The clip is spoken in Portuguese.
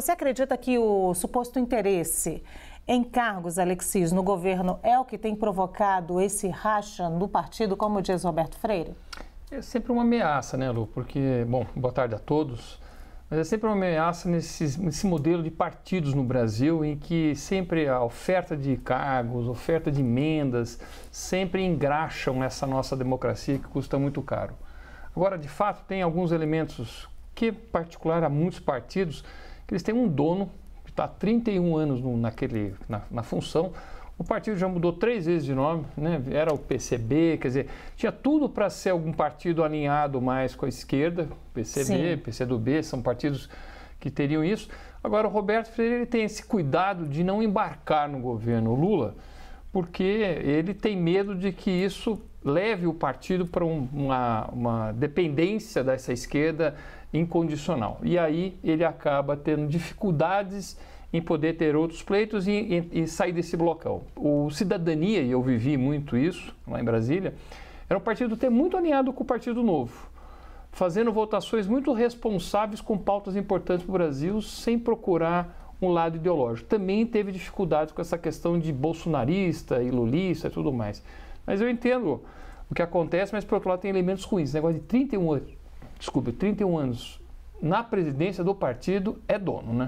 Você acredita que o suposto interesse em cargos, Alexis, no governo é o que tem provocado esse racha no partido, como diz Roberto Freire? É sempre uma ameaça, né, Lu? Porque, bom, boa tarde a todos. Mas é sempre uma ameaça nesse, nesse modelo de partidos no Brasil, em que sempre a oferta de cargos, oferta de emendas, sempre engraxam essa nossa democracia que custa muito caro. Agora, de fato, tem alguns elementos que, particular a muitos partidos, que eles têm um dono que está há 31 anos no, naquele, na, na função, o partido já mudou três vezes de nome, né? era o PCB, quer dizer, tinha tudo para ser algum partido alinhado mais com a esquerda, PCB, Sim. PCdoB, são partidos que teriam isso. Agora, o Roberto Freire ele tem esse cuidado de não embarcar no governo Lula, porque ele tem medo de que isso leve o partido para um, uma, uma dependência dessa esquerda incondicional. E aí ele acaba tendo dificuldades em poder ter outros pleitos e, e, e, sair desse blocão. O Cidadania, e eu vivi muito isso lá em Brasília, era um partido ter muito alinhado com o Partido Novo, fazendo votações muito responsáveis com pautas importantes para o Brasil, sem procurar um lado ideológico. Também teve dificuldades com essa questão de bolsonarista e lulista e tudo mais. Mas eu entendo o que acontece, mas por outro lado tem elementos ruins. Esse negócio de 31 anos, desculpe, 31 anos na presidência do partido é dono, né?